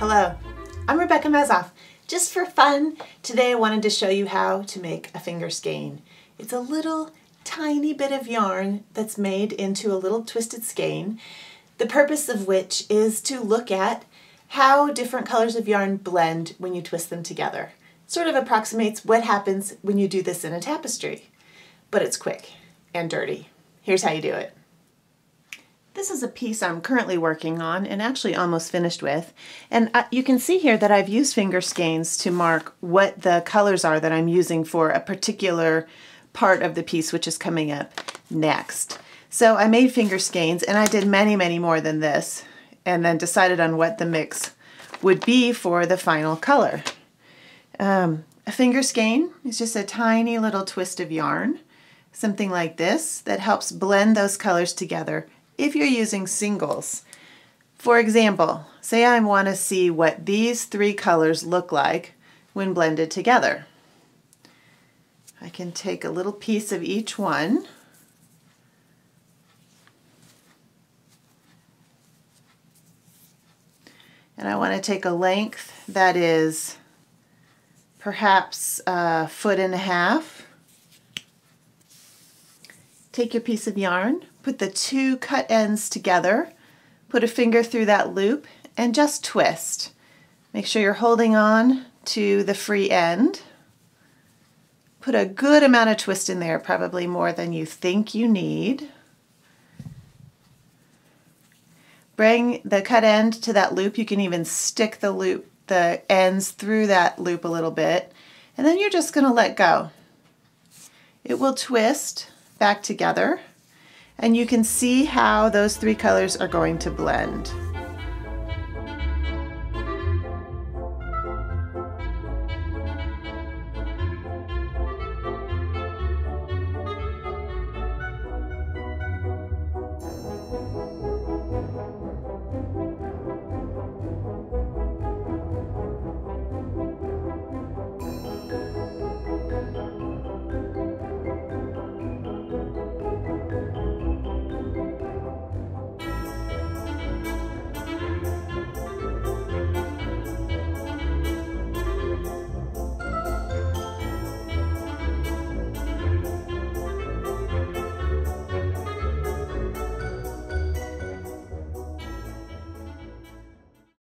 Hello, I'm Rebecca Mezoff. Just for fun, today I wanted to show you how to make a finger skein. It's a little tiny bit of yarn that's made into a little twisted skein, the purpose of which is to look at how different colors of yarn blend when you twist them together. Sort of approximates what happens when you do this in a tapestry. But it's quick and dirty. Here's how you do it. This is a piece I'm currently working on and actually almost finished with. And uh, you can see here that I've used finger skeins to mark what the colors are that I'm using for a particular part of the piece which is coming up next. So I made finger skeins and I did many, many more than this and then decided on what the mix would be for the final color. Um, a finger skein is just a tiny little twist of yarn, something like this, that helps blend those colors together if you're using singles. For example, say I want to see what these three colors look like when blended together. I can take a little piece of each one. And I want to take a length that is perhaps a foot and a half. Take your piece of yarn, put the two cut ends together, put a finger through that loop, and just twist. Make sure you're holding on to the free end. Put a good amount of twist in there, probably more than you think you need. Bring the cut end to that loop. You can even stick the loop, the ends through that loop a little bit, and then you're just going to let go. It will twist back together and you can see how those three colors are going to blend.